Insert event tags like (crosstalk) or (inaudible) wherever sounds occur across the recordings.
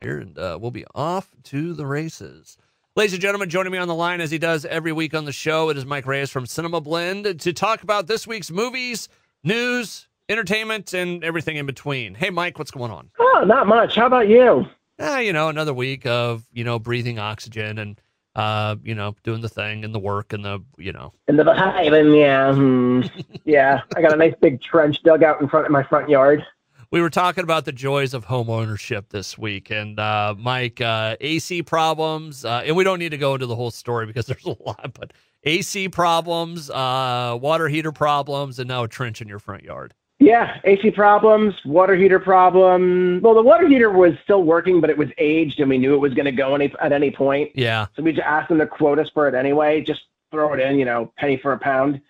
here, and uh, we'll be off to the races. Ladies and gentlemen, joining me on the line as he does every week on the show, it is Mike Reyes from Cinema Blend to talk about this week's movies, news, entertainment, and everything in between. Hey, Mike, what's going on? Oh, not much. How about you? Ah, you know, another week of you know breathing oxygen and uh, you know doing the thing and the work and the you know. and the Bahamian, yeah, hmm. yeah. I got a nice big trench dug out in front of my front yard. We were talking about the joys of home ownership this week, and uh, Mike, uh, AC problems, uh, and we don't need to go into the whole story because (laughs) there's a lot, but AC problems, uh, water heater problems, and now a trench in your front yard. Yeah, AC problems, water heater problem. Well, the water heater was still working, but it was aged, and we knew it was going to go any, at any point. Yeah. So we just asked them to quote us for it anyway. Just throw it in, you know, penny for a pound.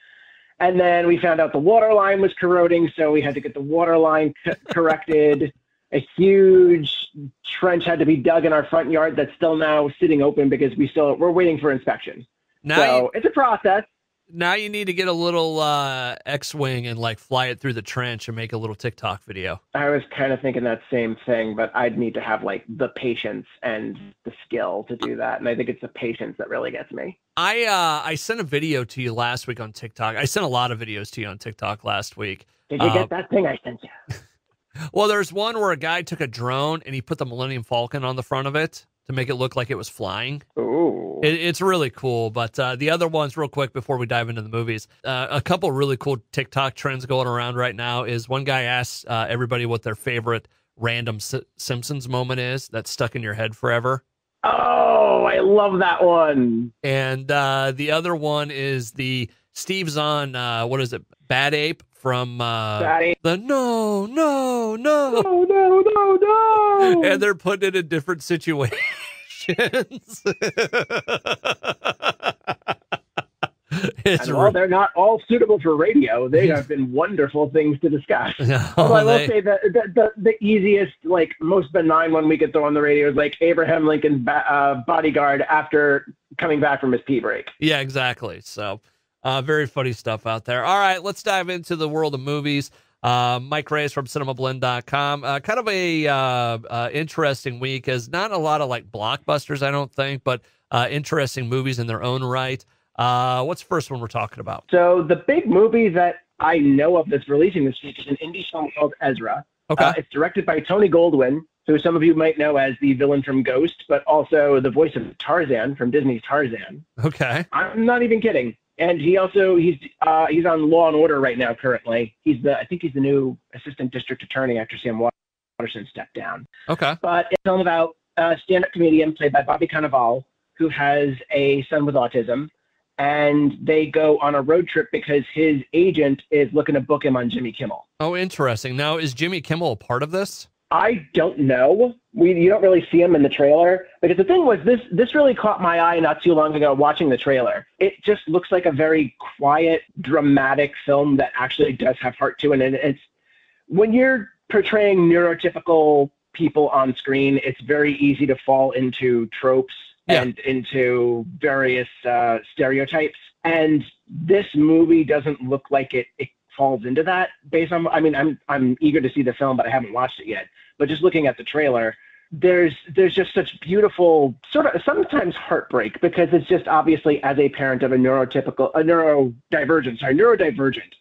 And then we found out the water line was corroding, so we had to get the water line c- corrected. A huge trench had to be dug in our front yard that's still now sitting open because we still we're waiting for inspection. Now, so you, it's a process. Now you need to get a little uh, X-wing and like fly it through the trench and make a little TikTok video. I was kind of thinking that same thing, but I'd need to have like the patience and the skill to do that. And I think it's the patience that really gets me. I uh, I sent a video to you last week on TikTok. I sent a lot of videos to you on TikTok last week. Did you get that thing I sent you? (laughs) Well, there's one where a guy took a drone and he put the Millennium Falcon on the front of it to make it look like it was flying. Ooh. It, it's really cool. But uh, the other ones, real quick, before we dive into the movies, uh, a couple really cool TikTok trends going around right now is one guy asks uh, everybody what their favorite random S- Simpsons moment is that's stuck in your head forever. oh, I love that one. And uh, the other one is the Steve Zahn, uh, what is it, Bad Ape from uh, Daddy. the No, No, No. Oh no, no, no. (laughs) and they're putting it in different situations. (laughs) And while they're not all suitable for radio, they have been wonderful things to discuss. No, (laughs) Although I will Oh, they- say that the, the, the easiest, like most benign one we could throw on the radio is like Abraham Lincoln's ba- uh, bodyguard after coming back from his pee break. yeah, exactly. So, uh, very funny stuff out there. All right, let's dive into the world of movies. Uh, Mike Reyes from cinemablend.com. Uh, kind of a uh, uh, interesting week as not a lot of like blockbusters, I don't think, but uh, interesting movies in their own right. Uh, what's the first one we're talking about? So the big movie that I know of that's releasing this week is an indie film called Ezra. Okay. It's directed by Tony Goldwyn, who some of you might know as the villain from Ghost, but also the voice of Tarzan from Disney's Tarzan. okay. I'm not even kidding. And he also he's uh, he's on Law and Order right now currently. He's the I think he's the new assistant district attorney after Sam Waterston stepped down. Okay. But it's a film about a stand-up comedian played by Bobby Cannavale who has a son with autism, and they go on a road trip because his agent is looking to book him on Jimmy Kimmel. Oh, interesting. Now, is Jimmy Kimmel a part of this? I don't know. We you don't really see him in the trailer because the thing was this this really caught my eye not too long ago watching the trailer. It just looks like a very quiet, dramatic film that actually does have heart to it, and it's when you're portraying neurotypical people on screen, it's very easy to fall into tropes Yeah. and into various uh, stereotypes. And this movie doesn't look like it, it falls into that. Based on, I mean, I'm I'm eager to see the film, but I haven't watched it yet. But just looking at the trailer, there's there's just such beautiful sort of sometimes heartbreak because it's just obviously as a parent of a neurotypical a neurodivergent sorry neurodivergent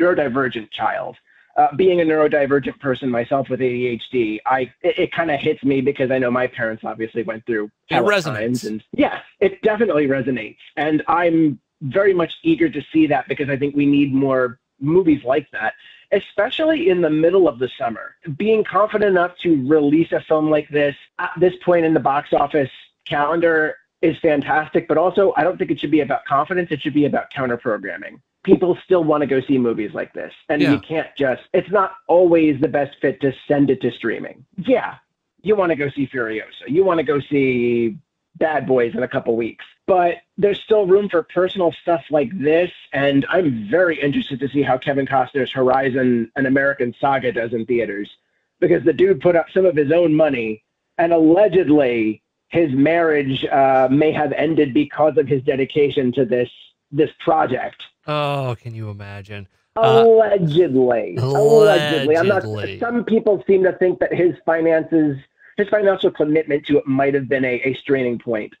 neurodivergent child uh, being a neurodivergent person myself with ADHD, I it, it kind of hits me because I know my parents obviously went through It resonates. times, and yes, it definitely resonates, and I'm very much eager to see that because I think we need more movies like that, especially in the middle of the summer. Being confident enough to release a film like this at this point in the box office calendar is fantastic, but also I don't think it should be about confidence. It should be about counter programming. People still want to go see movies like this, and Yeah. you can't just. It's not always the best fit to send it to streaming. Yeah, you want to go see Furiosa. You want to go see Bad Boys in a couple weeks. But there's still room for personal stuff like this, and I'm very interested to see how Kevin Costner's Horizon An American Saga does in theaters. Because the dude put up some of his own money, and allegedly his marriage uh, may have ended because of his dedication to this this project. Oh, can you imagine? Uh, Allegedly. allegedly. I'm not allegedly. some people seem to think that his finances his financial commitment to it might have been a, a straining point.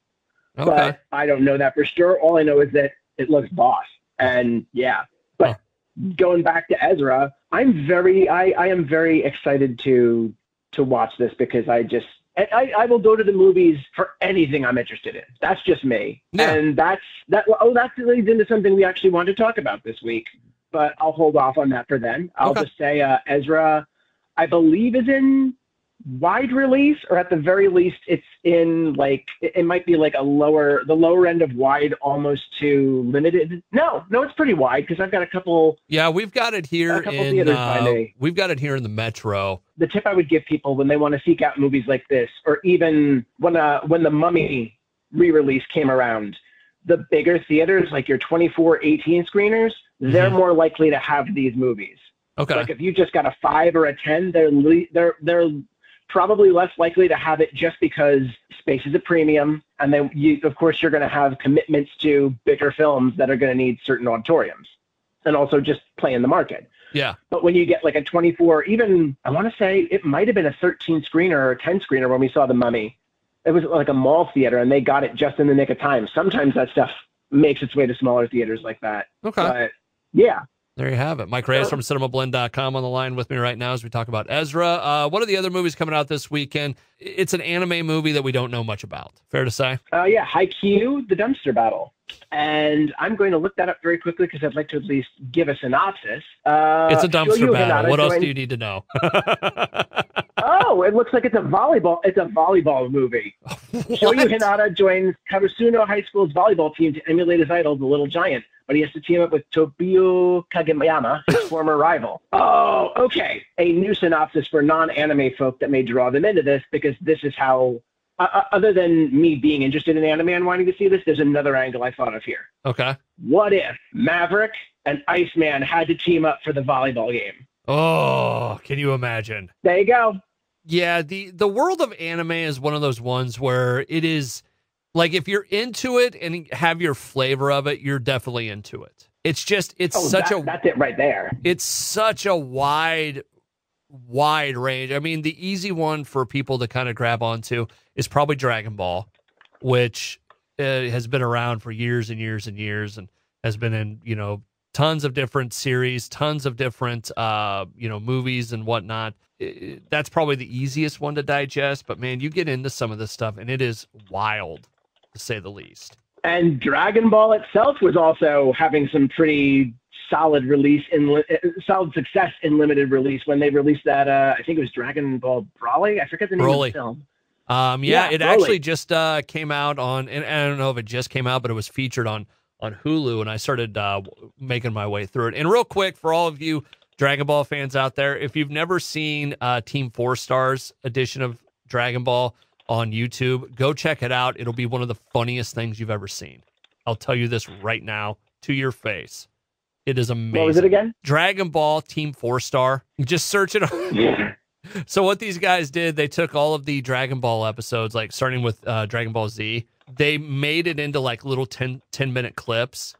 Okay. But I don't know that for sure. All I know is that it looks boss. And yeah. But Huh. going back to Ezra, I'm very I, I am very excited to to watch this because I just and I, I will go to the movies for anything I'm interested in. That's just me. Yeah. And that's that oh that leads into something we actually want to talk about this week. But I'll hold off on that for then. I'll Okay. just say uh, Ezra I believe is in wide release or at the very least it's in like it, might be like a lower the lower end of wide almost to limited no no it's pretty wide because i've got a couple Yeah, we've got it here in uh, we've got it here in the Metro. the tip i would give people when they want to seek out movies like this or even when uh when the mummy re-release came around the bigger theaters like your 24 18 screeners they're Mhm. more likely to have these movies Okay. Like if you just got a five or a ten, they're le- they're they're probably less likely to have it just because space is a premium, and then you of course you're going to have commitments to bigger films that are going to need certain auditoriums, and also just play in the market. yeah. But when you get like a 24, even I want to say it might have been a 13 screener or a 10 screener when we saw The Mummy. It was like a mall theater, and they got it just in the nick of time. Sometimes that stuff makes its way to smaller theaters like that. Okay. But yeah, There you have it. Mike Reyes from cinemablend.com on the line with me right now as we talk about Ezra. Uh, what are the other movies coming out this weekend? It's an anime movie that we don't know much about. Fair to say? Uh, yeah, Haikyuu, the dumpster battle. And I'm going to look that up very quickly because I'd like to at least give a synopsis. Uh, It's a dumpster battle. What else do you need to know? (laughs) Oh, it looks like it's a volleyball. It's a volleyball movie. (laughs) Shoyo Hinata joins Karasuno High School's volleyball team to emulate his idol, the Little Giant, but he has to team up with Tobio Kageyama, his (laughs) former rival. Oh, okay. A new synopsis for non-anime folk that may draw them into this because this is how. Uh, uh, other than me being interested in anime and wanting to see this, there's another angle I thought of here. Okay. What if Maverick and Iceman had to team up for the volleyball game? Oh, can you imagine? There you go. Yeah, the the world of anime is one of those ones where it is like if you're into it and have your flavor of it, you're definitely into it. It's just it's Oh, such that- a that's it right there. it's such a wide wide range. I mean, the easy one for people to kind of grab onto is probably Dragon Ball, which uh, has been around for years and years and years and has been in, you know, tons of different series, tons of different uh, you know, movies and whatnot. I- That's probably the easiest one to digest, but man, you get into some of this stuff and it is wild to say the least. And Dragon Ball itself was also having some pretty solid release in li- uh, solid success in limited release when they released that. Uh, I think it was Dragon Ball Broly. I forget the name Broly. of the film. Um, yeah, Yeah, it Broly. actually just uh, came out on, and I don't know if it just came out, but it was featured on on Hulu, and I started uh, making my way through it. And real quick, for all of you Dragon Ball fans out there, if you've never seen uh, Team Four Star's edition of Dragon Ball on YouTube, go check it out. It'll be one of the funniest things you've ever seen. I'll tell you this right now to your face. It is amazing. What was it again? Dragon Ball Team Four Star. Just search it on (laughs) so what these guys did, they took all of the Dragon Ball episodes, like starting with uh, Dragon Ball Z, they made it into like little 10, 10 minute clips,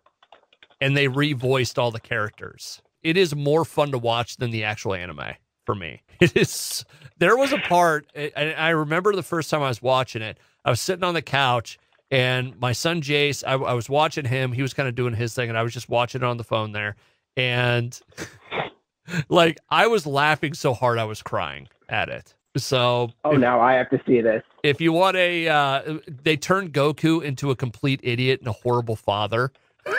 and they revoiced all the characters. It is more fun to watch than the actual anime for me. (laughs) It is. There was a part, and I remember the first time I was watching it. I was sitting on the couch, and my son Jace, I, I was watching him. He was kind of doing his thing, and I was just watching it on the phone there, and like I was laughing so hard I was crying at it. So Oh, now I have to see this. if you want a uh they turned Goku into a complete idiot and a horrible father. (laughs)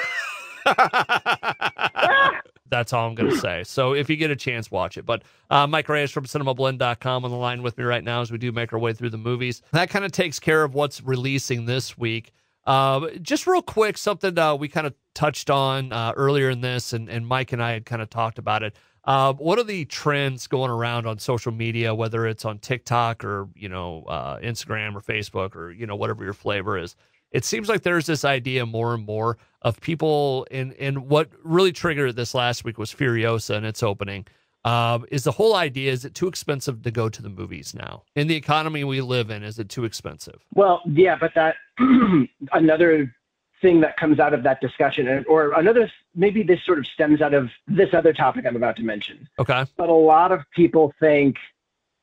That's all I'm going to say. So if you get a chance, watch it. But uh, Mike Reyes from cinemablend.com on the line with me right now as we do make our way through the movies. That kind of takes care of what's releasing this week. Uh, just real quick, something uh, we kind of touched on uh, earlier in this, and, and Mike and I had kind of talked about it. Uh, what are the trends going around on social media, whether it's on TikTok or you know uh, Instagram or Facebook or you know whatever your flavor is? It seems like there's this idea more and more of people, and and what really triggered this last week was Furiosa and its opening. Um, is the whole idea is it too expensive to go to the movies now in the economy we live in? Is it too expensive? Well, yeah, but that (clears throat) another thing that comes out of that discussion, or another maybe this sort of stems out of this other topic I'm about to mention. Okay, But a lot of people think,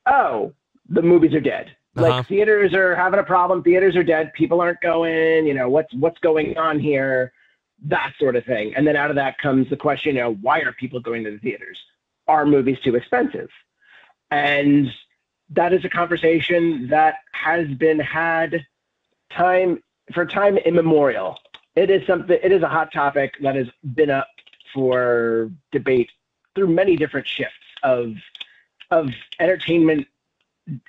oh, the movies are dead. Like Uh-huh. theaters are having a problem. Theaters are dead. People aren't going. You know what's what's going on here? That sort of thing. And then out of that comes the question: You know, why are people going to the theaters? Are movies too expensive? And that is a conversation that has been had time for time immemorial. It is something. It is a hot topic that has been up for debate through many different shifts of of entertainment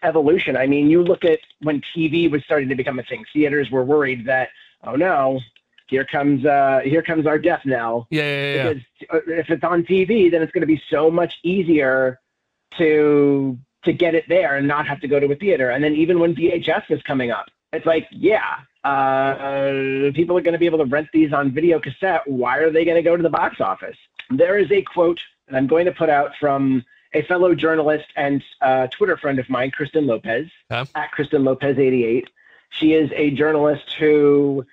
evolution. I mean, you look at when TV was starting to become a thing. Theaters were worried that, oh no, here comes uh, here comes our death now. Yeah, yeah, yeah. Because uh, if it's on TV, then it's going to be so much easier to to get it there and not have to go to a theater. And then even when VHS was coming up, it's like, yeah, uh, people are going to be able to rent these on video cassette. Why are they going to go to the box office? There is a quote that I'm going to put out from a fellow journalist and uh, Twitter friend of mine, Kristen Lopez, Okay. at Kristen Lopez 88. She is a journalist who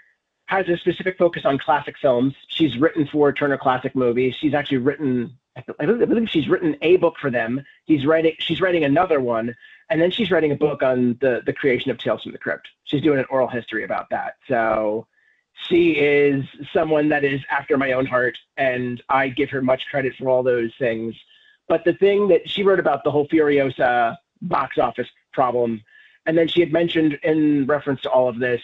has a specific focus on classic films. She's written for Turner Classic Movies. She's actually written, I believe, I believe she's written a book for them. He's writing, she's writing another one, and then she's writing a book on the the creation of Tales from the Crypt. She's doing an oral history about that. So she is someone that is after my own heart, and I give her much credit for all those things. But the thing that she wrote about the whole Furiosa box office problem, and then she had mentioned in reference to all of this,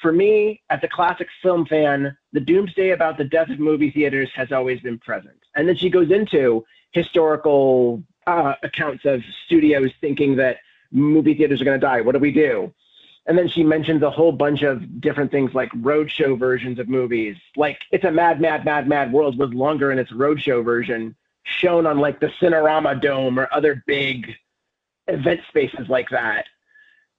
for me, as a classic film fan, the doomsday about the death of movie theaters has always been present. And then she goes into historical uh, accounts of studios thinking that movie theaters are going to die. What do we do? And then she mentions a whole bunch of different things like roadshow versions of movies. Like it's a mad, mad, mad, mad world was longer in its roadshow version, shown on like the Cinerama Dome or other big event spaces like that,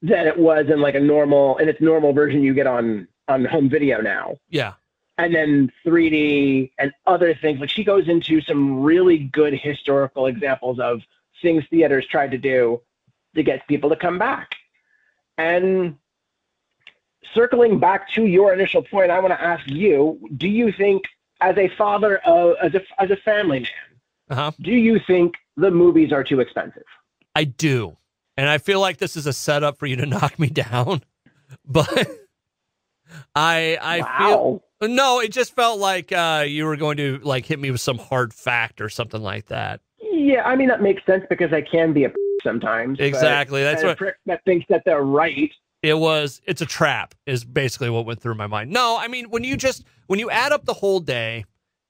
than it was in like a normal in its normal version you get on on home video now yeah. and then 3D and other things. Like she goes into some really good historical examples of things theaters tried to do to get people to come back. And circling back to your initial point, I want to ask you: Do you think, as a father of as a as a family man, Uh-huh. do you think the movies are too expensive? I do. And I feel like this is a setup for you to (laughs) knock me down. But I I feel no, it just felt like uh you were going to like hit me with some hard fact or something like that. Yeah, I mean that makes sense because I can be a (laughs) sometimes. Exactly. That's a what prick that thinks that they're right. it was it's a trap is basically what went through my mind no i mean when you just when you add up the whole day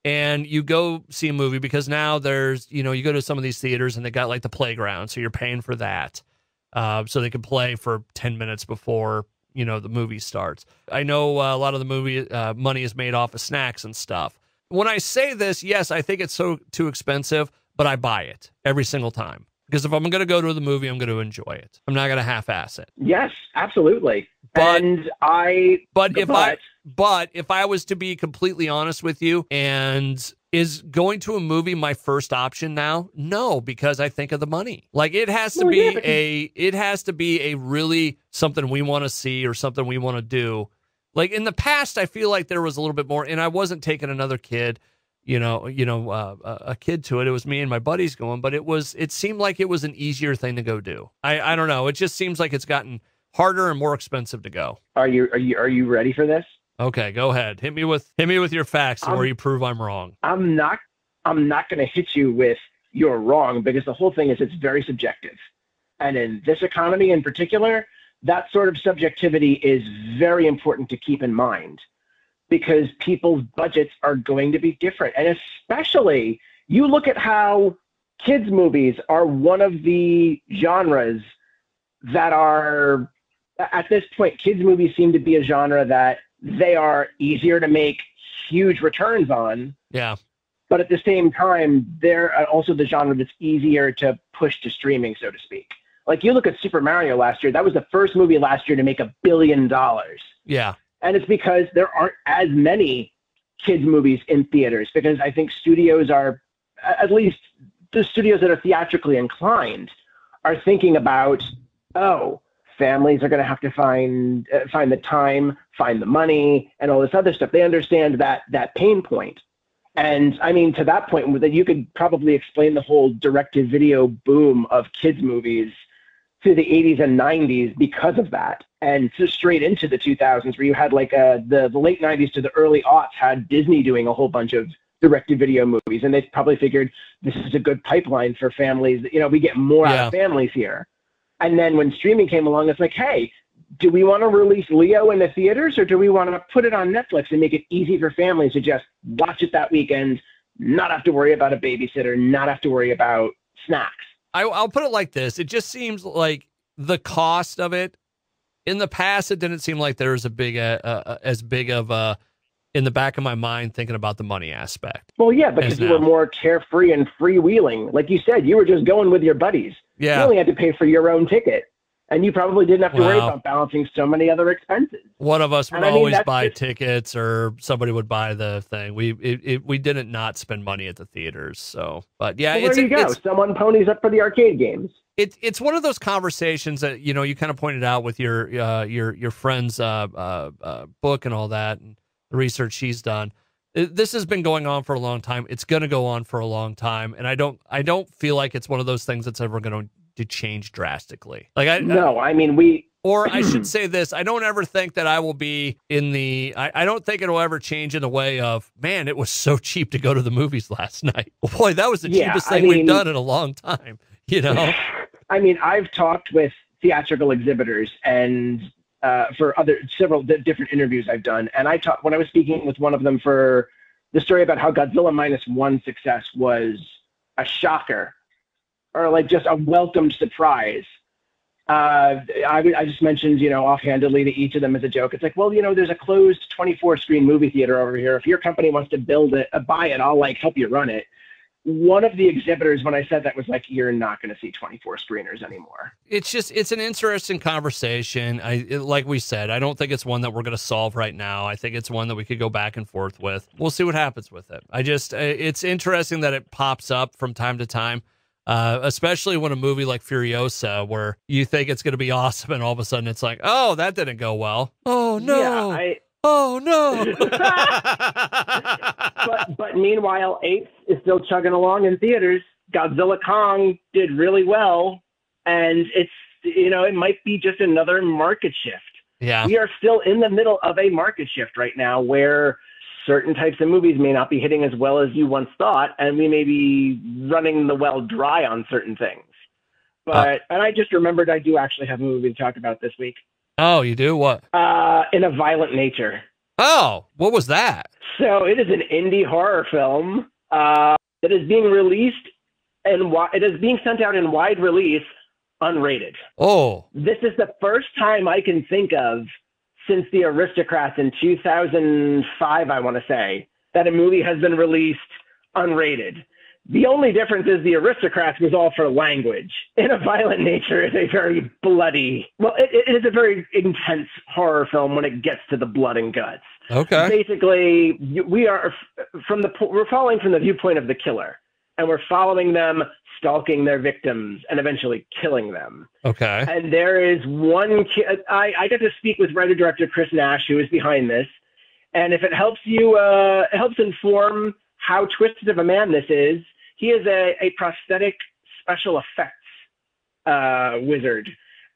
and you go see a movie because now there's you know you go to some of these theaters and they got like the playground so you're paying for that uh, so they can play for 10 minutes before you know the movie starts. I know uh, a lot of the movie uh, money is made off of snacks and stuff. When i say this yes i think it's so too expensive but i buy it every single time because if i'm going to go to the movie i'm going to enjoy it. I'm not going to half-ass it. Yes, absolutely. But- and I, But if I but but if I was to be completely honest with you and is going to a movie my first option now? No, because I think of the money. Like it has to Well, be yeah, because- a it has to be a really something we want to see or something we want to do. Like in the past I feel like there was a little bit more and I wasn't taking another kid, you know, you know, uh, a a kid to it. It was me and my buddies going, but it was it seemed like it was an easier thing to go do. I I don't know. It just seems like it's gotten harder and more expensive to go. are you are you are you ready for this? Okay, go ahead. Hit me with hit me with your facts Um, where you prove I'm wrong. I'm not I'm not going to hit you with you're wrong because the whole thing is it's very subjective. And in this economy in particular, that sort of subjectivity is very important to keep in mind because people's budgets are going to be different. And especially, you look at how kids' movies are one of the genres that are, at this point, kids' movies seem to be a genre that they are easier to make huge returns on Yeah. but at the same time, they're uh, also the genre that's easier to push to streaming, so to speak. Like you look at Super Mario last year, that was the first movie last year to make a billion dollars. Yeah. And it's because there aren't as many kids' movies in theaters because I think studios are, at least the studios that are theatrically inclined, are thinking about, oh, families are going to have to find uh, find the time, find the money, and all this other stuff. They understand that that pain point. And I mean, to that point, that you could probably explain the whole direct-to-video boom of kids' movies to the 80s and 90s because of that, and to straight into the 2000s, where you had like uh, the the late 90s to the early aughts had Disney doing a whole bunch of direct-to-video movies, and they probably figured this is a good pipeline for families. You know, we get more yeah. out of families here. And then when streaming came along, it's like, hey, do we want to release Leo in the theaters, or do we want to put it on Netflix and make it easy for families to just watch it that weekend, not have to worry about a babysitter, not have to worry about snacks? I, I'll put it like this: it just seems like the cost of it in the past, it didn't seem like there was a big, uh, uh, as big of a in the back of my mind thinking about the money aspect. Well, yeah, because you now. were more carefree and freewheeling. Like you said, you were just going with your buddies. Yeah. You only had to pay for your own ticket. And you probably didn't have to worry about balancing so many other expenses. One of us would and always I mean, buy just... tickets, or somebody would buy the thing. We it, it, we didn't not spend money at the theaters. So, but yeah, well, there you go. Someone ponies up for the arcade games it's it's one of those conversations that you know you kind of pointed out with your uh, your your friend's uh, uh, uh book and all that, and the research she's done. Uh, this has been going on for a long time. It's going to go on for a long time, and I don't I don't feel like it's one of those things that's ever going to change drastically. Like I no, I mean we or I (clears throat) should say this: I don't ever think that I will be in the. I, I, don't think it'll ever change in the way of man. It was so cheap to go to the movies last (laughs) night. Boy, that was the yeah, cheapest thing I mean, we've done in a long time. You know. (laughs) I mean, I've talked with theatrical exhibitors and uh, for other several different interviews I've done. And I talked when I was speaking with one of them for the story about how Godzilla minus one success was a shocker or like just a welcomed surprise. Uh, I, I just mentioned, you know, offhandedly to each of them as a joke. It's like, well, you know, there's a closed 24 screen movie theater over here. If your company wants to build it, uh, buy it, I'll like help you run it one of the exhibitors when I said that was like, "You're not going to see 24 screeners anymore." It's just it's an interesting conversation. I it, like we said, I don't think it's one that we're going to solve right now. I think it's one that we could go back and forth with. We'll see what happens with it. I just it's interesting that it pops up from time to time. Uh, especially when a movie like Furiosa, where you think it's going to be (laughs) awesome, and all of a sudden it's like, oh, that didn't go well. Oh no! Yeah, I, Oh no! (laughs) but but meanwhile, Apes is still chugging along in theaters. Godzilla Kong did really well, and it's you know it might be just another market shift. Yeah, we are still in the middle of a market shift right now, where certain types of movies may not be hitting as well as you once thought, and we may be running the well dry on certain things. But uh, and I just remembered I do actually have a movie to talk about this week. Oh, you do what? Uh, in a violent nature. Oh, what was that? So it is an indie horror film uh, that is being released and wi- it is being sent out in wide release, unrated. Oh, this is the first time I can think of since The Aristocrats in 2005. I want to say that a movie has been released unrated. The only difference is the aristocrats was all for language. In a violent nature is a very bloody, well, it, it is a very intense horror film when it gets to the blood and guts. Okay. Basically, we are from the we're following from the viewpoint of the killer, and we're following them stalking their victims and eventually killing them. Okay. And there is one. I I got to speak with writer director Chris Nash, who is behind this, and if it helps you, uh, it helps inform how twisted of a man this is. He is a, a prosthetic special effects uh, wizard.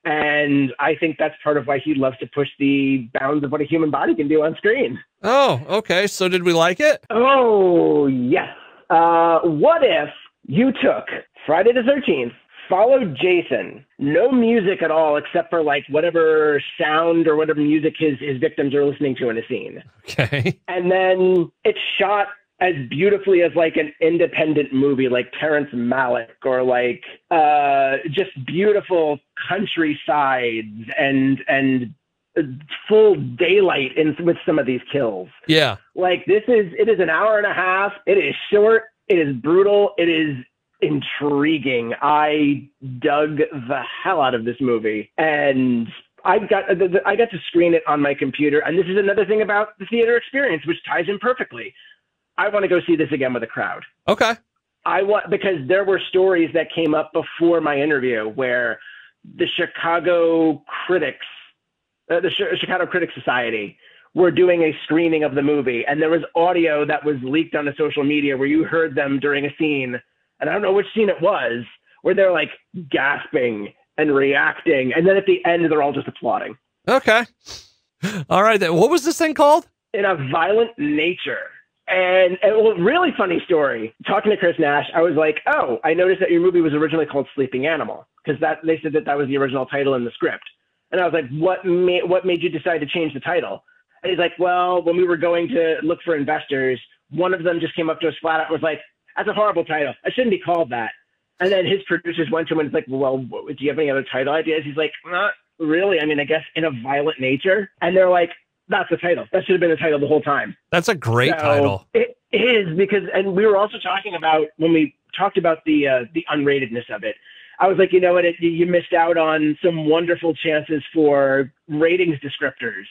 And I think that's part of why he loves to push the bounds of what a human body can do on screen. Oh, okay. So did we like it? Oh, yes. Uh, what if you took Friday the 13th, followed Jason, no music at all except for like whatever sound or whatever music his, his victims are listening to in a scene. Okay. And then it's shot as beautifully as like an independent movie like Terrence Malick or like uh, just beautiful countrysides and and full daylight in with some of these kills. Yeah. Like this is it is an hour and a half. It is short, it is brutal, it is intriguing. I dug the hell out of this movie and I got I got to screen it on my computer, and this is another thing about the theater experience, which ties in perfectly. I want to go see this again with a crowd. Okay. I want because there were stories that came up before my interview where the Chicago critics, uh, the Sh- Chicago Critics Society, were doing a screening of the movie, and there was audio that was leaked on the social media where you heard them during a scene, and I don't know which scene it was, where they're like gasping and reacting, and then at the end they're all just applauding. Okay. All right. Then. What was this thing called? In a violent nature. And, and well, really funny story. Talking to Chris Nash, I was like, "Oh, I noticed that your movie was originally called Sleeping Animal because that they said that that was the original title in the script." And I was like, "What made what made you decide to change the title?" And he's like, "Well, when we were going to look for investors, one of them just came up to us flat out and was like, "That's a horrible title. I shouldn't be called that." And then his producers went to him and was like, "Well, do you have any other title ideas?" He's like, "Not really. I mean, I guess in a violent nature." And they're like, that's the title. That should have been the title the whole time. That's a great so title. It is because, and we were also talking about when we talked about the uh, the unratedness of it. I was like, you know what, it, you missed out on some wonderful chances for ratings descriptors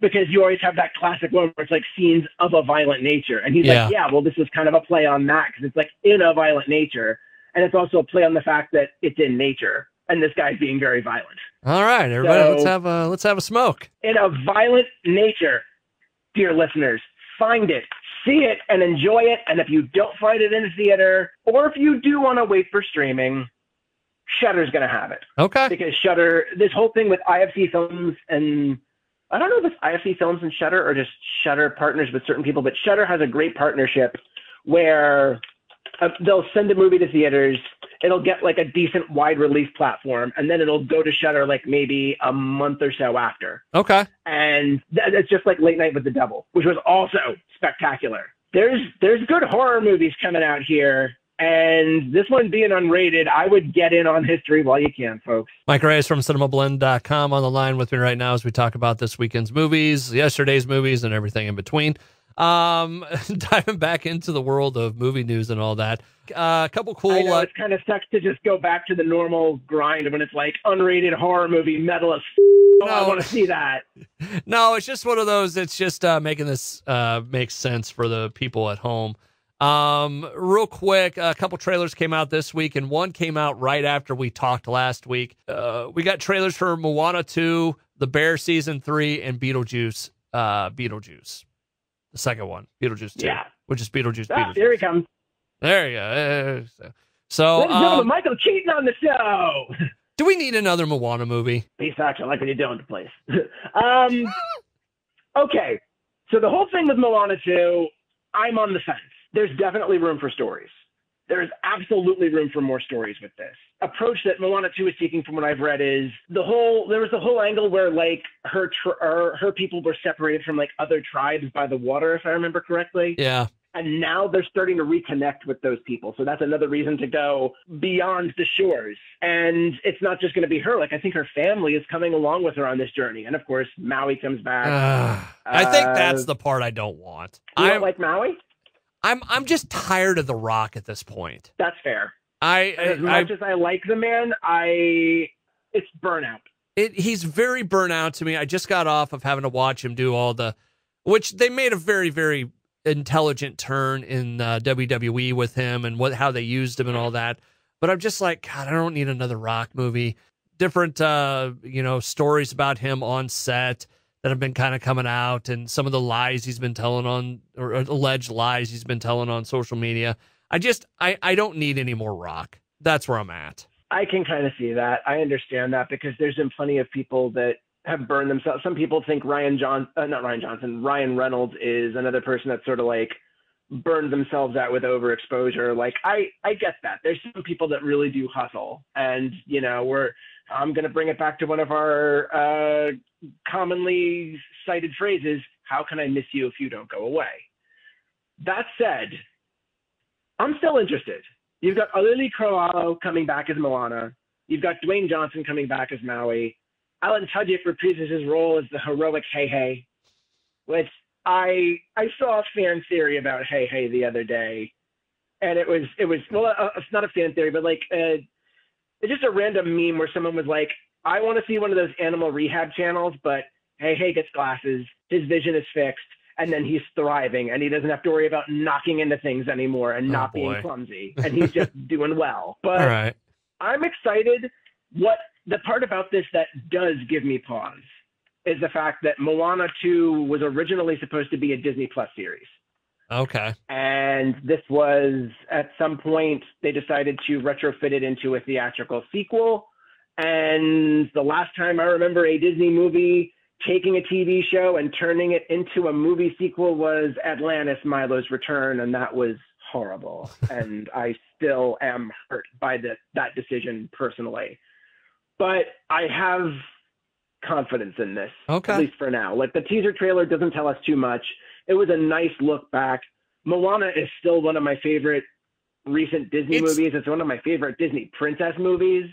because you always have that classic one where it's like scenes of a violent nature, and he's yeah. like, yeah, well, this is kind of a play on that because it's like in a violent nature, and it's also a play on the fact that it's in nature and this guy's being very violent. All right, everybody, so, let's have a let's have a smoke. In a violent nature, dear listeners, find it, see it, and enjoy it. And if you don't find it in a theater, or if you do want to wait for streaming, Shudder's going to have it. Okay. Because Shudder, this whole thing with IFC Films and I don't know if it's IFC Films and Shudder or just Shudder partners with certain people, but Shudder has a great partnership where uh, they'll send a movie to theaters it'll get like a decent wide release platform and then it'll go to Shudder like maybe a month or so after. Okay. And th- it's just like Late Night with the Devil, which was also spectacular. There's there's good horror movies coming out here. And this one being unrated, I would get in on history while you can, folks. Mike Reyes from cinemablend.com on the line with me right now as we talk about this weekend's movies, yesterday's movies, and everything in between. Um, (laughs) diving back into the world of movie news and all that. Uh, a couple cool. I know, uh, it kind of sucks to just go back to the normal grind when it's like unrated horror movie metal as. Oh, no, I want to see that. (laughs) No, it's just one of those. It's just uh, making this uh, make sense for the people at home. Um, real quick, a couple trailers came out this week, and one came out right after we talked last week. Uh, we got trailers for Moana 2, The Bear Season 3, and Beetlejuice. Uh, Beetlejuice, the second one, Beetlejuice 2, yeah. which is Beetlejuice. Ah, Beetlejuice. Here he comes. There you go. So, Ladies um, Michael Keaton on the show. Do we need another Moana movie? Peace out. I like what you're doing to place. (laughs) um, okay. So the whole thing with Moana 2, I'm on the fence. There's definitely room for stories. There is absolutely room for more stories with this approach that Moana 2 is seeking, from what I've read, is the whole. There was the whole angle where like her tr- her people were separated from like other tribes by the water, if I remember correctly. Yeah and now they're starting to reconnect with those people. So that's another reason to go beyond the shores. And it's not just going to be her. Like I think her family is coming along with her on this journey. And of course, Maui comes back. Uh, I think that's the part I don't want. I don't like Maui. I'm I'm just tired of the Rock at this point. That's fair. I as much I, as I like the man, I it's burnout. It, he's very burnout to me. I just got off of having to watch him do all the, which they made a very very intelligent turn in uh, WWE with him and what how they used him and all that. But I'm just like, God, I don't need another Rock movie. Different, uh, you know, stories about him on set that have been kind of coming out, and some of the lies he's been telling on, or alleged lies he's been telling on social media. I just, I, I don't need any more Rock. That's where I'm at. I can kind of see that. I understand that because there's been plenty of people that have burned themselves. Some people think Ryan John, uh, not Ryan Johnson, Ryan Reynolds is another person that's sort of like burned themselves out with overexposure. Like I, I get that. There's some people that really do hustle, and you know, we're. I'm going to bring it back to one of our uh, commonly cited phrases: "How can I miss you if you don't go away?" That said, I'm still interested. You've got Auli'i Cravalho coming back as Moana. You've got Dwayne Johnson coming back as Maui. Alan Tudyk reprises his role as the heroic Heihei, which I I saw a fan theory about Heihei the other day, and it was it was well uh, it's not a fan theory, but like uh, it's just a random meme where someone was like, I want to see one of those animal rehab channels, but Heihei gets glasses, his vision is fixed, and then he's thriving, and he doesn't have to worry about knocking into things anymore and oh, not boy. being clumsy, and he's just (laughs) doing well. But I'm excited. What the part about this that does give me pause is the fact that Moana 2 was originally supposed to be a Disney Plus series. Okay. And this was at some point they decided to retrofit it into a theatrical sequel. And the last time I remember a Disney movie taking a TV show and turning it into a movie sequel was Atlantis Milo's Return, and that was horrible. (laughs) and I still am hurt by the, that decision personally. But I have confidence in this, Okay. at least for now. Like the teaser trailer doesn't tell us too much. It was a nice look back. Moana is still one of my favorite recent Disney It's- movies. It's one of my favorite Disney princess movies.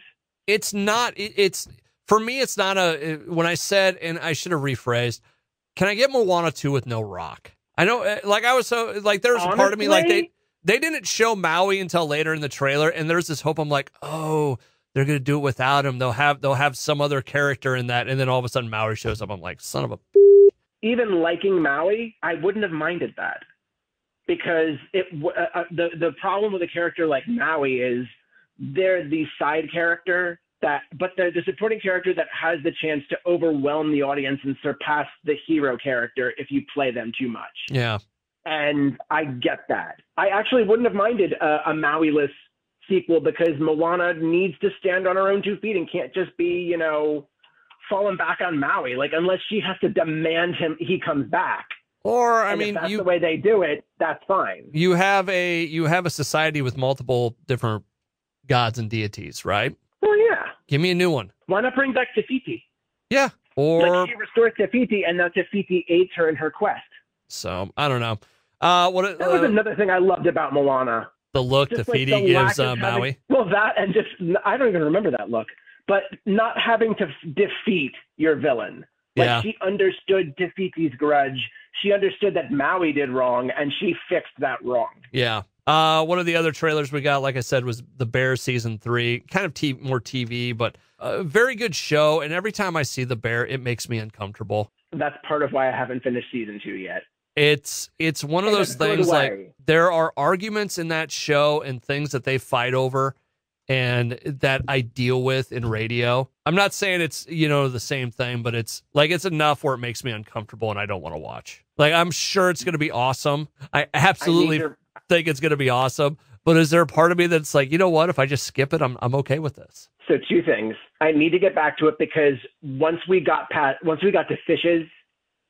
it's not it's for me it's not a when i said and i should have rephrased can i get moana 2 with no rock i know uh, like i was so like there was a part of me like they they didn't show maui until later in the trailer and there's this hope i'm like oh they're gonna do it without him they'll have they'll have some other character in that and then all of a sudden maui shows up i'm like son of a even liking Maui, I wouldn't have minded that because it uh, uh, the the problem with a character like Maui is they're the side character that, but they're the supporting character that has the chance to overwhelm the audience and surpass the hero character if you play them too much. yeah And I get that. I actually wouldn't have minded a, a Maui-less sequel because Moana needs to stand on her own two feet and can't just be, you know, falling back on Maui. Like unless she has to demand him he comes back. or i And if mean that's you the way they do it, that's fine. you have a you have a society with multiple different gods and deities right Well, yeah. give me a new one Why not bring back Te Fiti? yeah or like she restores Te Fiti, and now Te Fiti aids her in her quest. So I don't know. Uh, what That was uh, another thing I loved about Moana. the look Just like the gives uh, having- Maui? Well, that and just I don't even remember that look, but not having to f- defeat your villain. Like Yeah. she understood Te Fiti's grudge. She understood that Maui did wrong, and she fixed that wrong. Yeah. Uh, one of the other trailers we got, like I said, was the Bear season three. Kind of t- more TV, but a very good show. And every time I see the Bear, it makes me uncomfortable. That's part of why I haven't finished season two yet. It's it's one of In those things like there are arguments in that show and things that they fight over and that I deal with in radio. I'm not saying it's, you know, the same thing, but it's like it's enough where it makes me uncomfortable and I don't want to watch. Like I'm sure it's going to be awesome. I I absolutely your- think it's going to be awesome, but is there a part of me that's like, you know what, if I just skip it, I'm I'm okay with this. So two things. I need to get back to it because once we got past, once we got to fishes,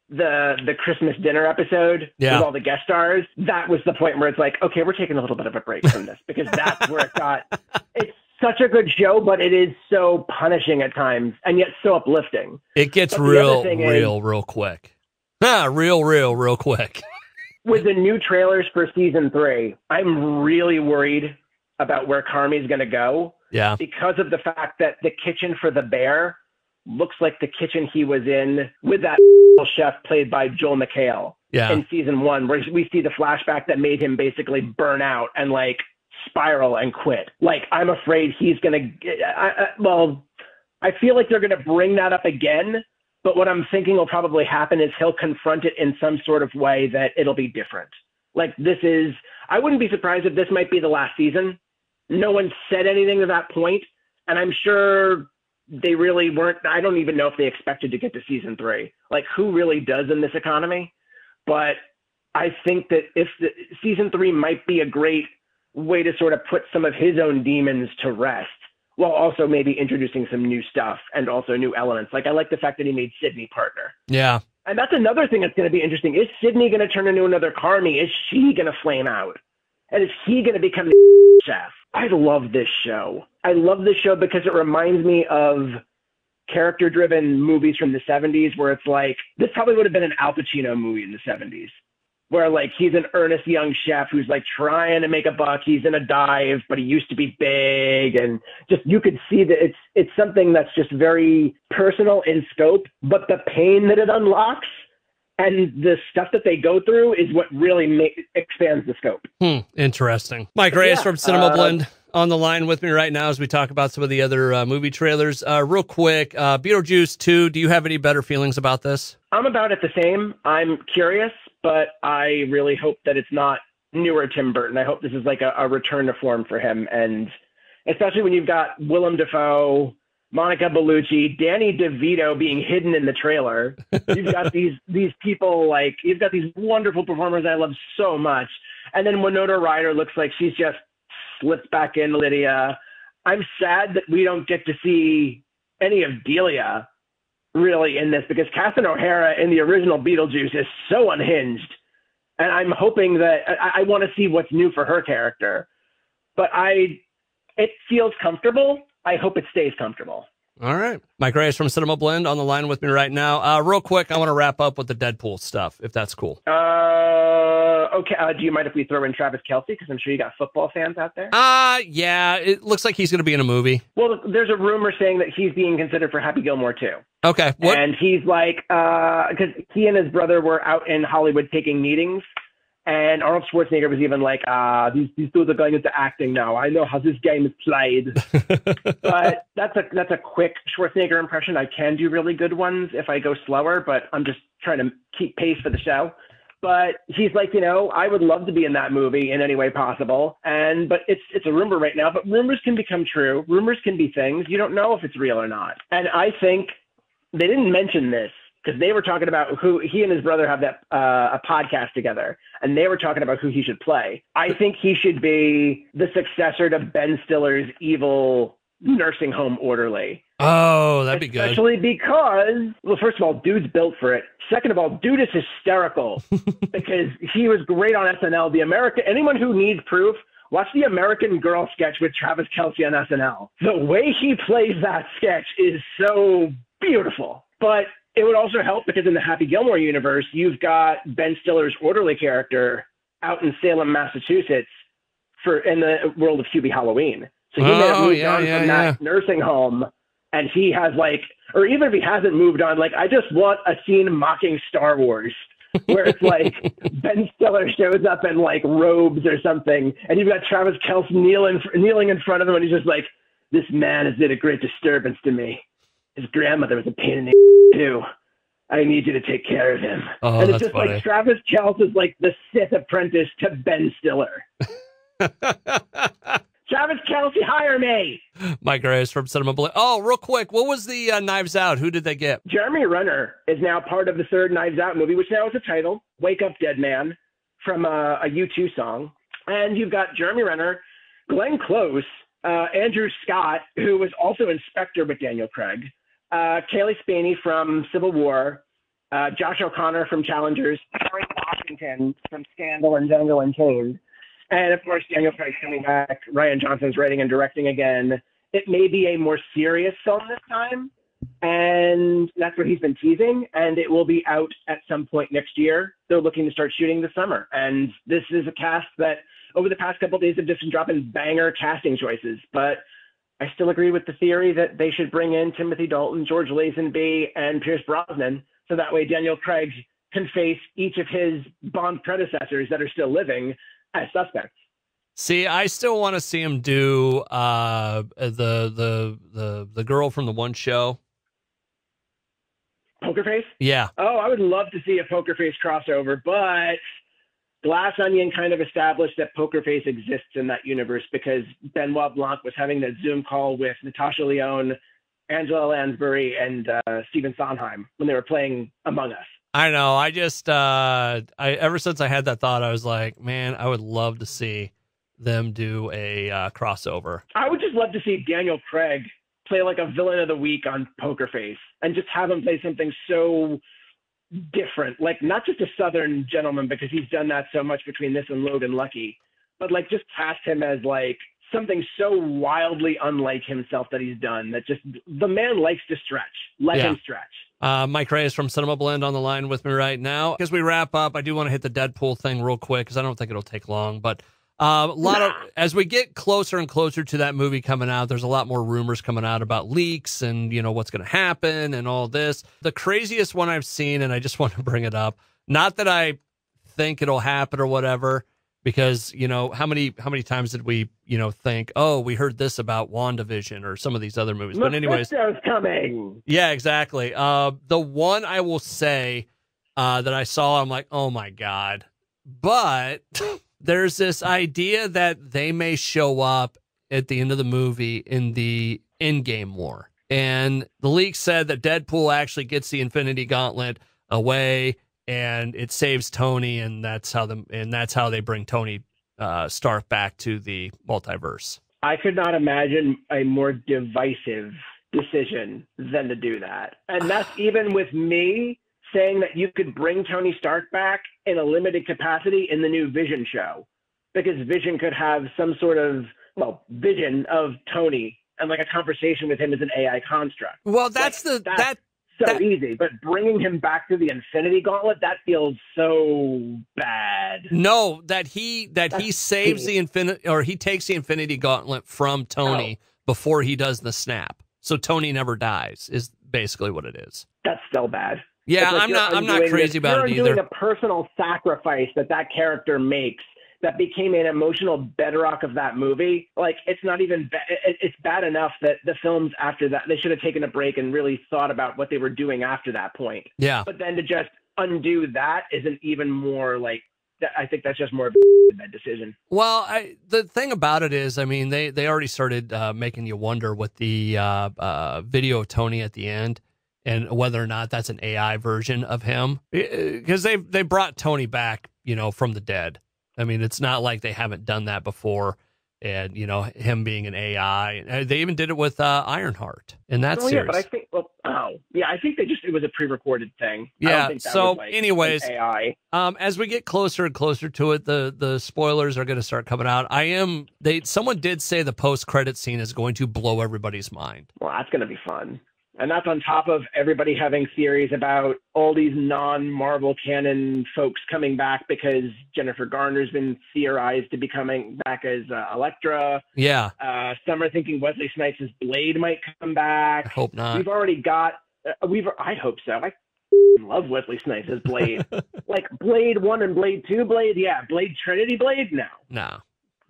the the Christmas dinner episode Yeah. with all the guest stars, that was the point where it's like, okay, we're taking a little bit of a break from this because that's where it got. (laughs) It's such a good show, but it is so punishing at times and yet so uplifting. It gets the real is- real real quick. (laughs) Ah, real real real quick. (laughs) With the new trailers for season three, I'm really worried about where Carmy's going to go. Yeah. because of the fact that the kitchen for the bear looks like the kitchen he was in with that (laughs) chef played by Joel McHale Yeah. in season one, where we see the flashback that made him basically burn out and like spiral and quit. Like, I'm afraid he's gonna. I, I, well, I feel like they're gonna bring that up again. But what I'm thinking will probably happen is he'll confront it in some sort of way that it'll be different. Like this is, I wouldn't be surprised if this might be the last season no one said anything to that point, and I'm sure they really weren't. I don't even know if they expected to get to season three. Like, who really does in this economy? But I think that if the, season three might be a great way to sort of put some of his own demons to rest, while also maybe introducing some new stuff and also new elements. Like, I like the fact that he made Sydney partner. Yeah. And that's another thing that's going to be interesting. Is Sydney going to turn into another Carmy? Is she going to flame out? And is he going to become the (laughs) chef? I love this show. I love this show because it reminds me of character driven movies from the 70s where it's like, this probably would have been an Al Pacino movie in the 70s. Where like he's an earnest young chef who's like trying to make a buck. He's in a dive, but he used to be big, and just you could see that it's it's something that's just very personal in scope. But the pain that it unlocks and the stuff that they go through is what really make, expands the scope. Hmm, interesting. Mike Reyes Yeah, from Cinema uh, Blend on the line with me right now as we talk about some of the other uh, movie trailers. Uh, real quick, uh, Beetlejuice 2, do you have any better feelings about this? I'm about it the same. I'm curious, but I really hope that it's not newer Tim Burton. I hope this is like a, a return to form for him, and especially when you've got Willem Dafoe, Monica Bellucci, Danny DeVito being hidden in the trailer. (laughs) You've got these these people like you've got these wonderful performers I love so much, and then Winona Ryder looks like she's just slipped back in Lydia. I'm sad that we don't get to see any of Delia really in this because Catherine O'Hara in the original Beetlejuice is so unhinged. And I'm hoping that I, I want to see what's new for her character. But I, it feels comfortable. I hope it stays comfortable. All right. Mike Reyes from Cinema Blend on the line with me right now. Uh, real quick, I want to wrap up with the Deadpool stuff, if that's cool. Uh, okay. Uh, do you mind if we throw in Travis Kelce? Because I'm sure you got football fans out there. Uh, yeah. It looks like he's going to be in a movie. Well, there's a rumor saying that he's being considered for Happy Gilmore too. Okay. What? And he's like, because he and his brother were out in Hollywood taking meetings and Arnold Schwarzenegger was even like, ah, these, these dudes are going into acting now. I know how this game is played. (laughs) but that's a that's a quick Schwarzenegger impression. I can do really good ones if I go slower, but I'm just trying to keep pace for the show. But he's like, you know, I would love to be in that movie in any way possible. And but it's it's a rumor right now. But rumors can become true. Rumors can be things. You don't know if it's real or not. And I think they didn't mention this because they were talking about who he and his brother have that uh, a podcast together, and they were talking about who he should play. I think he should be the successor to Ben Stiller's evil nursing home orderly. Oh, that'd be good. Especially because, well, first of all, dude's built for it. Second of all, dude is hysterical (laughs) because he was great on SNL. The American, anyone who needs proof, watch the American Girl sketch with Travis Kelce on SNL. The way he plays that sketch is so beautiful. But it would also help because in the Happy Gilmore universe, you've got Ben Stiller's orderly character out in Salem, Massachusetts, for in the world of Hubie Halloween. So he oh, may have oh, moved yeah, on yeah, from yeah. that nursing home, and he has like, or even if he hasn't moved on, like I just want a scene mocking Star Wars. where it's like (laughs) Ben Stiller shows up in like robes or something, and you've got Travis Kelce kneeling kneeling in front of him, and he's just like, "This man has been a great disturbance to me. His grandmother was a pain in the too. I need you to take care of him. Oh, and it's just funny. like Travis Kelce is like the Sith apprentice to Ben Stiller. (laughs) Travis Kelce, hire me. Mike Reyes from Cinema Blend. Oh, real quick, what was the uh, Knives Out? Who did they get? Jeremy Renner is now part of the third Knives Out movie, which now has a title, Wake Up Dead Man, from uh, a U2 song. And you've got Jeremy Renner, Glenn Close, uh, Andrew Scott, who was also in Spectre with Daniel Craig, uh, Cailee Spaeny from Civil War, uh, Josh O'Connor from Challengers, Kerry Washington from Scandal and Django Unchained, and of course Daniel Craig coming back. Rian Johnson's writing and directing again. It may be a more serious film this time, and that's what he's been teasing. And it will be out at some point next year. They're looking to start shooting this summer, and this is a cast that over the past couple days have just been dropping banger casting choices, but I still agree with the theory that they should bring in Timothy Dalton, George Lazenby, and Pierce Brosnan, so that way Daniel Craig can face each of his Bond predecessors that are still living suspects. See, I still want to see him do uh, the the the the girl from the one show. Poker Face? Yeah. Oh, I would love to see a Poker Face crossover, but Glass Onion kind of established that Poker Face exists in that universe because Benoit Blanc was having that Zoom call with Natasha Lyonne, Angela Lansbury, and uh, Stephen Sondheim when they were playing Among Us. I know. I just, uh, I ever since I had that thought, I was like, man, I would love to see them do a uh, crossover. I would just love to see Daniel Craig play like a villain of the week on Poker Face and just have him play something so different, like not just a Southern gentleman because he's done that so much between this and Logan Lucky, but like just cast him as like something so wildly unlike himself that he's done that just the man likes to stretch. Let yeah. him stretch. Uh, Mike Reyes from Cinema Blend on the line with me right now. As we wrap up, I do want to hit the Deadpool thing real quick because I don't think it'll take long, but uh, a lot nah. of as we get closer and closer to that movie coming out, there's a lot more rumors coming out about leaks and you know what's going to happen and all this. The craziest one I've seen, and I just (laughs) want to bring it up. Not that I think it'll happen or whatever, because you know how many how many times did we you know think, oh, we heard this about Wandavision or some of these other movies. But anyways, coming. Yeah, exactly. Uh, the one I will say uh, that I saw, I'm like, oh my god, but. (laughs) there's this idea that they may show up at the end of the movie in the Endgame war. And the leak said that Deadpool actually gets the Infinity Gauntlet away and it saves Tony and that's how the and that's how they bring Tony uh, Stark back to the multiverse. I could not imagine a more divisive decision than to do that. And that's (sighs) even with me saying that you could bring Tony Stark back in a limited capacity in the new Vision show because Vision could have some sort of well vision of Tony and like a conversation with him as an AI construct. Well, that's Like, the that's that So That- easy, but bringing him back to the Infinity Gauntlet that feels so bad. no that he that he saves the infinity or he takes the Infinity Gauntlet from Tony Oh. before he does the snap. So Tony never dies is basically what it is. That's still bad. Yeah, like I'm not I'm not crazy this- about it you're undoing either. a personal sacrifice that that character makes that became an emotional bedrock of that movie. Like it's not even ba- it, it's bad enough that the films after that they should have taken a break and really thought about what they were doing after that point. Yeah. But then to just undo that isn't even more like that- I think that's just more of a (laughs) bad decision. Well, I, the thing about it is, I mean, they they already started uh, making you wonder with the uh, uh, video of Tony at the end, and whether or not that's an AI version of him, because they they brought Tony back, you know, from the dead. I mean, it's not like they haven't done that before, and you know, him being an AI. Uh, They even did it with uh, Ironheart in that Oh yeah, but I think well oh yeah, I think they just it was a pre-recorded thing. I Yeah, don't think that so like, anyways, an AI. Um, as we get closer and closer to it, the the spoilers are going to start coming out. I am they someone did say the post credit scene is going to blow everybody's mind. Well, that's going to be fun. And that's on top of everybody having theories about all these non Marvel canon folks coming back because Jennifer Garner's been theorized to be coming back as uh, Elektra. Yeah, Uh, some are thinking Wesley Snipes' Blade might come back. I hope not. We've already got, uh, we've, I hope so. I love Wesley Snipes Blade. (laughs) like Blade 1 and Blade 2 Blade, yeah. Blade Trinity Blade, no. No,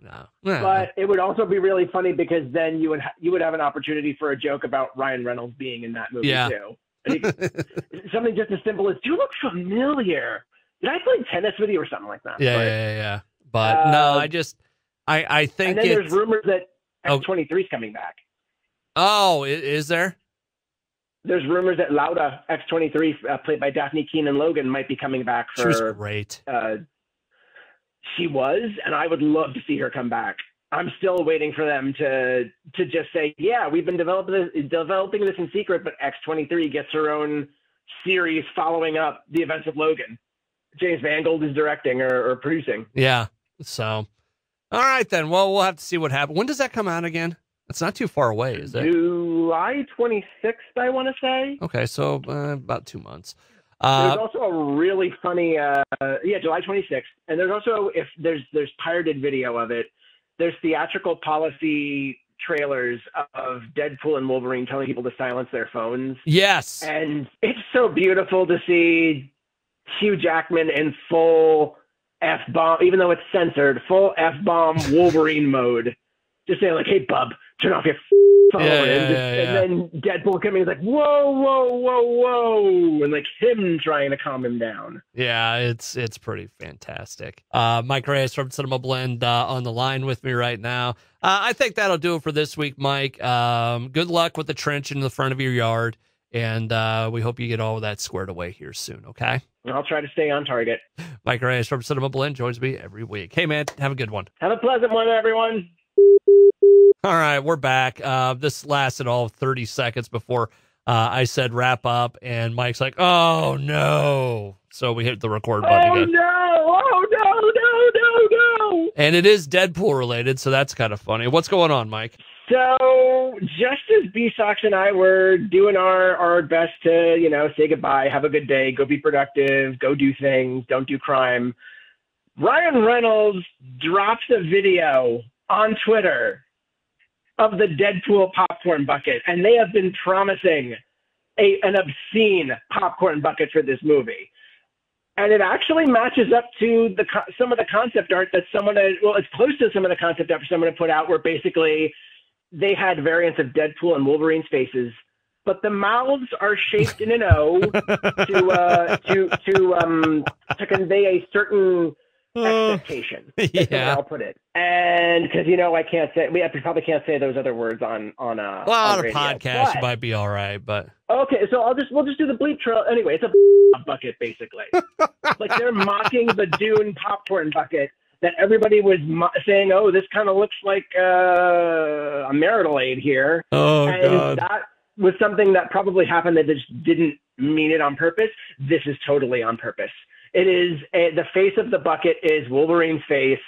no. No. But it would also be really funny because then you would ha- you would have an opportunity for a joke about Ryan Reynolds being in that movie Yeah. too. (laughs) Something just as simple as "Do "You look familiar." Did I play tennis with you or something like that? yeah, But- yeah, yeah, yeah. But no, Uh, I just I I think And then there's it's rumors that Oh. X23 is coming back. oh, is there? There's rumors that Laura X23, uh, played by Daphne Keen in Logan, might be coming back She was for. great. Uh, she was, and I would love to see her come back. I'm still waiting for them to to just say, yeah, we've been developing this, developing this in secret, but X23 gets her own series following up the events of Logan. James Mangold is directing or, or producing. Yeah. So, all right then. Well, we'll have to see what happens. When does that come out again? It's not too far away, is it? July 26th, I want to say. Okay, so uh, about two months. There's Uh, also a really funny, uh, yeah, July 26th, and there's also if there's there's pirated video of it. There's theatrical policy trailers of Deadpool and Wolverine telling people to silence their phones, yes. and it's so beautiful to see Hugh Jackman in full f bomb, even though it's censored, full f bomb (laughs) Wolverine mode, just saying like, "Hey, bub, turn off your." phone," Yeah, and, yeah, just- yeah, yeah. and then Deadpool coming is like, whoa, whoa, whoa, whoa, and like him trying to calm him down. Yeah, it's it's pretty fantastic. Uh, Mike Reyes from Cinema Blend uh, on the line with me right now. Uh, I think that'll do it for this week, Mike. Um, good luck with the trench in the front of your yard, and uh, we hope you get all of that squared away here soon. Okay, I'll try to stay on target. (laughs) Mike Reyes from Cinema Blend joins me every week. Hey, man, have a good one. Have a pleasant one, everyone. All right, we're back. Uh, this lasted all 30 seconds before uh, I said wrap up, and Mike's like, "Oh no!" So we hit the record button Oh again. no! Oh no! No! No! No! And it is Deadpool related, so that's kind of funny. What's going on, Mike? So just as B Sox and I were doing our our best to you know say goodbye, have a good day, go be productive, go do things, don't do crime. Ryan Reynolds drops a video on Twitter of the Deadpool popcorn bucket, and they have been promising a an obscene popcorn bucket for this movie. And it actually matches up to the some of the concept art that someone had, well, it's close to some of the concept art someone had put out, where basically they had variants of Deadpool and Wolverine's faces, but the mouths are shaped in an O to uh, to to um to convey a certain expectation. (laughs) Way yeah. I'll put it. And because you know I can't say we probably can't say those other words on on uh Well, on a radio. podcast, But- you might be all right, but Okay, so I'll just we'll just do the bleep trail anyway. It's a (laughs) bucket basically. (laughs) like they're mocking the Dune popcorn bucket that everybody was mo- saying, "Oh, this kind of looks like uh, a marital aid here," oh and that was something that probably happened that just didn't mean it on purpose. This is totally on purpose. It is a, the face of the bucket is Wolverine's face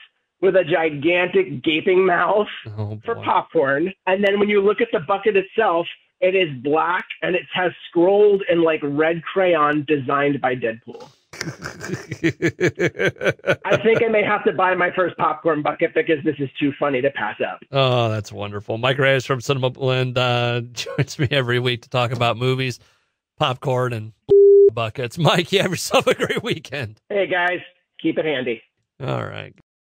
with a gigantic gaping mouth (laughs) Oh, for popcorn. And then when you look at the bucket itself, it is black and it has scrolled in like red crayon designed by Deadpool. (laughs) I think I may have to buy my first popcorn bucket because this is too funny to pass up. oh, that's wonderful. Mike Reyes from Cinema Blend uh, (laughs) joins me every week to talk about movies, popcorn, and buckets. (laughs) Mike, you have yourself a great weekend. Hey guys, keep it handy. All right.